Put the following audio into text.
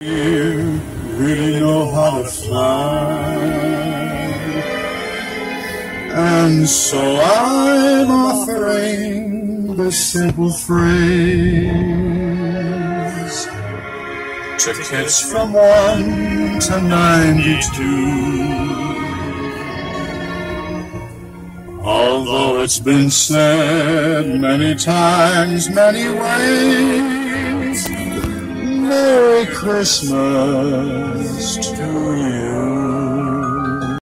You really know how to fly. And so I'm offering this simple phrase to kids from 1 to 92. Although it's been said many times, many ways, Christmas to you.